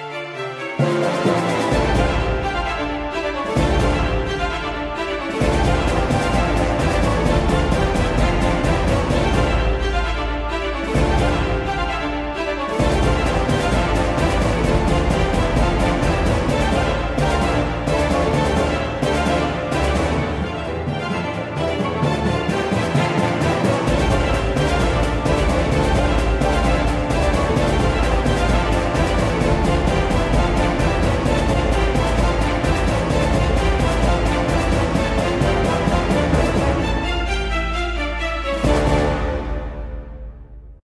Bye.